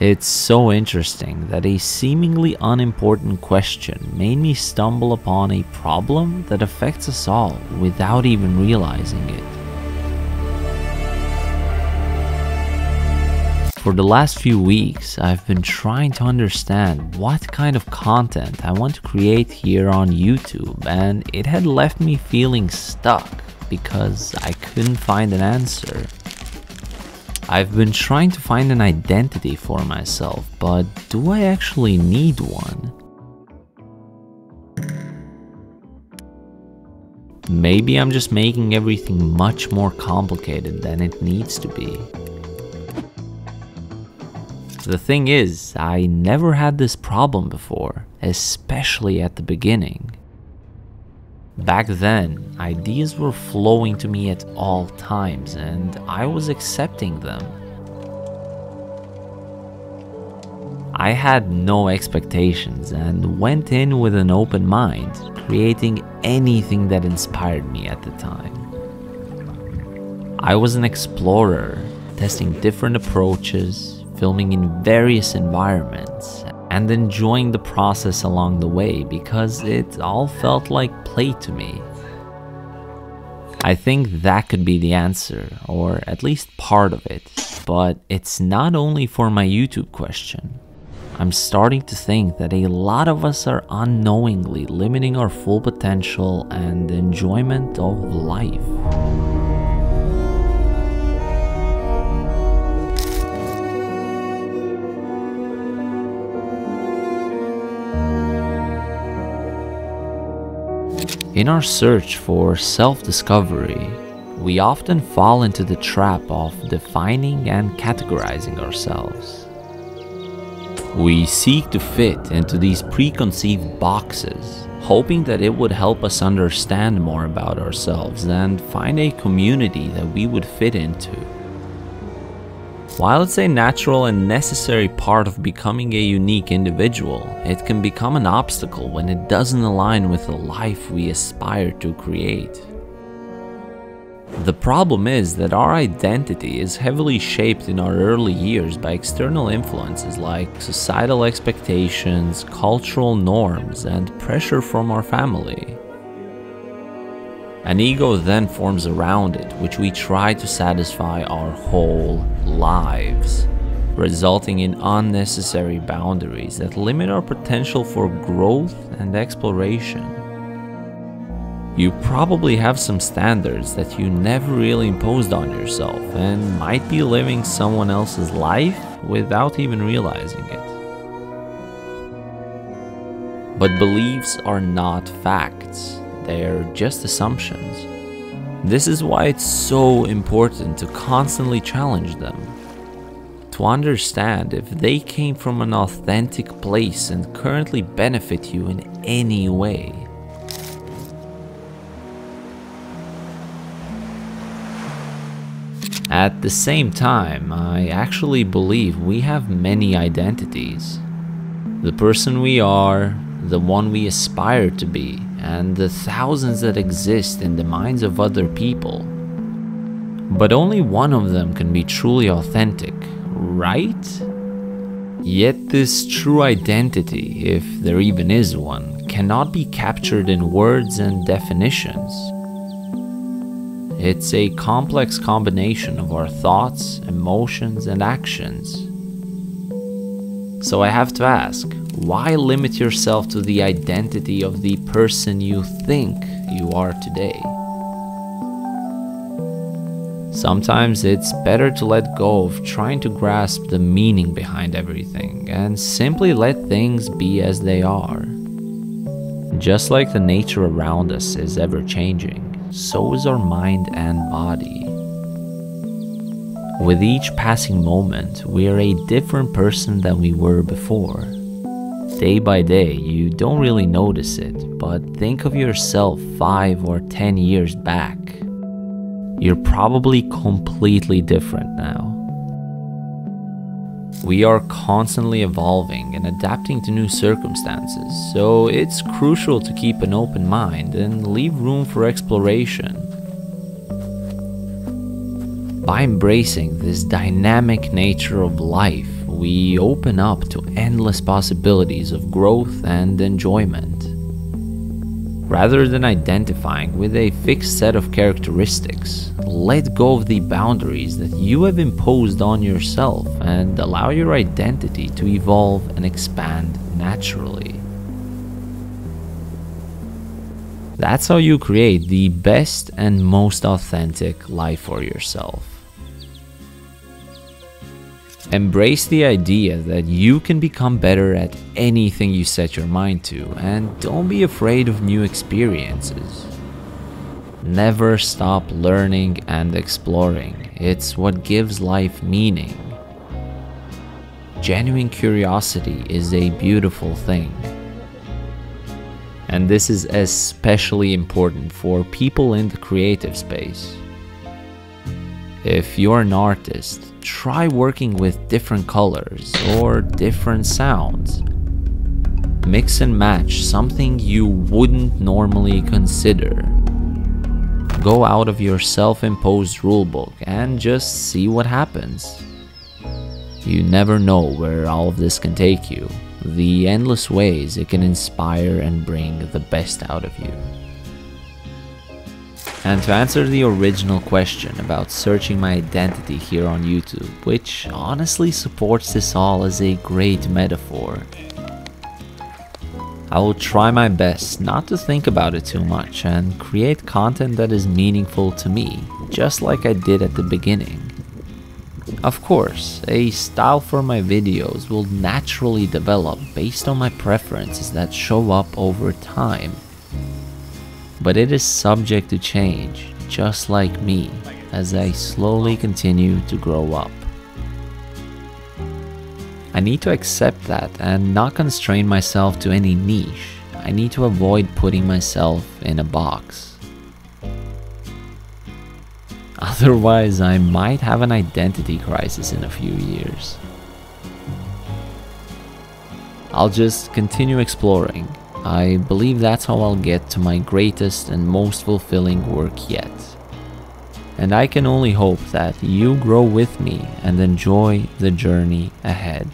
It's so interesting that a seemingly unimportant question made me stumble upon a problem that affects us all without even realizing it. For the last few weeks, I've been trying to understand what kind of content I want to create here on YouTube, and it had left me feeling stuck because I couldn't find an answer. I've been trying to find an identity for myself, but do I actually need one? Maybe I'm just making everything much more complicated than it needs to be. The thing is, I never had this problem before, especially at the beginning. Back then, ideas were flowing to me at all times, and I was accepting them. I had no expectations and went in with an open mind, creating anything that inspired me at the time. I was an explorer, testing different approaches, filming in various environments and enjoying the process along the way because it all felt like play to me. I think that could be the answer, or at least part of it, but it's not only for my YouTube question. I'm starting to think that a lot of us are unknowingly limiting our full potential and enjoyment of life. In our search for self discovery, we often fall into the trap of defining and categorizing ourselves. We seek to fit into these preconceived boxes, hoping that it would help us understand more about ourselves and find a community that we would fit into. While it's a natural and necessary part of becoming a unique individual, it can become an obstacle when it doesn't align with the life we aspire to create. The problem is that our identity is heavily shaped in our early years by external influences like societal expectations, cultural norms, and pressure from our family. An ego then forms around it, which we try to satisfy our whole lives, resulting in unnecessary boundaries that limit our potential for growth and exploration. You probably have some standards that you never really imposed on yourself and might be living someone else's life without even realizing it. But beliefs are not facts they're just assumptions. This is why it's so important to constantly challenge them. To understand if they came from an authentic place and currently benefit you in any way. At the same time, I actually believe we have many identities. The person we are, the one we aspire to be, and the thousands that exist in the minds of other people. But only one of them can be truly authentic, right? Yet this true identity, if there even is one, cannot be captured in words and definitions. It's a complex combination of our thoughts, emotions, and actions. So I have to ask, why limit yourself to the identity of the person you think you are today? Sometimes it's better to let go of trying to grasp the meaning behind everything and simply let things be as they are. Just like the nature around us is ever changing, so is our mind and body. With each passing moment, we are a different person than we were before. Day by day, you don't really notice it, but think of yourself 5 or 10 years back. You're probably completely different now. We are constantly evolving and adapting to new circumstances, so it's crucial to keep an open mind and leave room for exploration. By embracing this dynamic nature of life, we open up to endless possibilities of growth and enjoyment. Rather than identifying with a fixed set of characteristics, let go of the boundaries that you have imposed on yourself and allow your identity to evolve and expand naturally. That's how you create the best and most authentic life for yourself. Embrace the idea that you can become better at anything you set your mind to, and don't be afraid of new experiences. Never stop learning and exploring, it's what gives life meaning. Genuine curiosity is a beautiful thing and this is especially important for people in the creative space. If you're an artist, try working with different colors or different sounds. Mix and match something you wouldn't normally consider. Go out of your self-imposed rulebook and just see what happens. You never know where all of this can take you the endless ways it can inspire and bring the best out of you. And to answer the original question about searching my identity here on YouTube, which honestly supports this all as a great metaphor, I will try my best not to think about it too much and create content that is meaningful to me, just like I did at the beginning. Of course, a style for my videos will naturally develop based on my preferences that show up over time. But it is subject to change, just like me, as I slowly continue to grow up. I need to accept that and not constrain myself to any niche. I need to avoid putting myself in a box. Otherwise, I might have an identity crisis in a few years. I'll just continue exploring. I believe that's how I'll get to my greatest and most fulfilling work yet. And I can only hope that you grow with me and enjoy the journey ahead.